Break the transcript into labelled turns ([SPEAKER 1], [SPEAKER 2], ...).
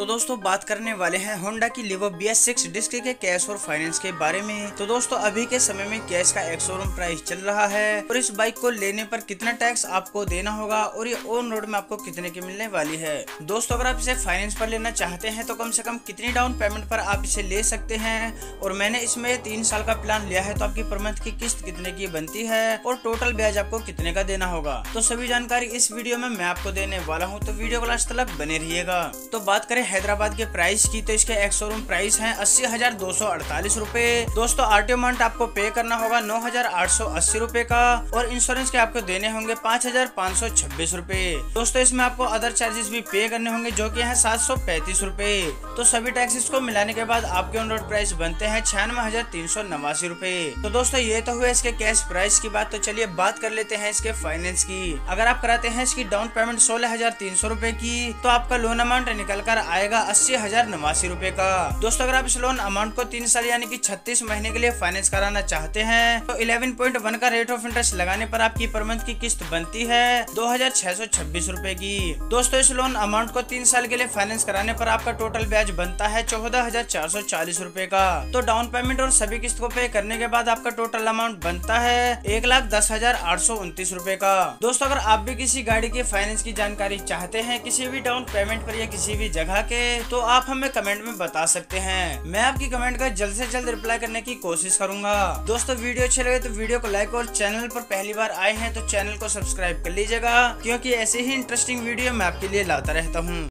[SPEAKER 1] तो दोस्तों, बात करने वाले हैं होंडा की Livo B S six disc के कैश और फाइनेंस के बारे में। तो दोस्तों, अभी के समय में कैश का एक शोरूम प्राइस चल रहा है और इस बाइक को लेने पर कितना टैक्स आपको देना होगा और ये ऑन रोड में आपको कितने की मिलने वाली है। दोस्तों, अगर आप इसे फाइनेंस पर लेना चाहते हैं तो कम से कम कितनी डाउन पेमेंट पर आप इसे ले सकते हैं? और मैंने इसमें तीन साल का प्लान लिया है तो आपकी पर मंथ की किस्त कितने की बनती है? और टोटल ब्याज आपको कितने का देना होगा? तो सभी जानकारी इस वीडियो में मैं आपको देने वाला हूँ। तो वीडियो को लास्ट तक बने रहिएगा। तो बात करें हैदराबाद के प्राइस की तो इसके एक शोरूम प्राइस है अस्सी हज़ार दो सौ अड़तालीस रूपए। दोस्तों, आरटीओ मंट आपको पे करना होगा नौ हज़ार आठ सौ अस्सी रूपए का और इंश्योरेंस के आपको देने होंगे पाँच हज़ार पाँच सौ छब्बीस रूपए। दोस्तों, इसमें आपको अदर चार्जेस भी पे करने होंगे जो की है सात सौ पैंतीस रूपए। तो सभी टैक्सेस को मिलाने के बाद आपके ऑन रोड प्राइस बनते हैं छियानवे हज़ार तीन सौ नवासी रूपए। तो दोस्तों, ये तो हुए इसके कैश प्राइस की बात तो चलिए बात कर लेते हैं इसके फाइनेंस की। अगर आप कराते हैं इसकी डाउन पेमेंट सोलह हज़ार तीन सौ रूपए की तो आपका लोन अमाउंट निकल कर आएगा अस्सी हज़ार नवासी रूपए का। दोस्तों, अगर आप इस लोन अमाउंट को तीन साल यानी कि छत्तीस महीने के लिए फाइनेंस कराना चाहते हैं तो इलेवन पॉइंट वन का रेट ऑफ़ इंटरेस्ट लगाने पर आपकी पर मंथ की किस्त बनती है दो हज़ार छह सौ छब्बीस रूपए की। दोस्तों, इस लोन अमाउंट को तीन साल के लिए फाइनेंस कराने पर आपका टोटल ब्याज बनता है चौदह हज़ार चार सौ चालीस रूपए का। तो डाउन पेमेंट और सभी किस्त को पे करने के बाद आपका टोटल अमाउंट बनता है एक लाख दस हज़ार आठ सौ उनतीस रूपए का। दोस्तों, अगर आप भी किसी गाड़ी के फाइनेंस की जानकारी चाहते हैं, किसी भी डाउन पेमेंट पर या किसी भी जगह के तो आप हमें कमेंट में बता सकते हैं। मैं आपकी कमेंट का जल्द से जल्द रिप्लाई करने की कोशिश करूँगा। दोस्तों, वीडियो अच्छे लगे तो वीडियो को लाइक और चैनल पर पहली बार आए हैं तो चैनल को सब्सक्राइब कर लीजिएगा, क्योंकि ऐसे ही इंटरेस्टिंग वीडियो मैं आपके लिए लाता रहता हूँ।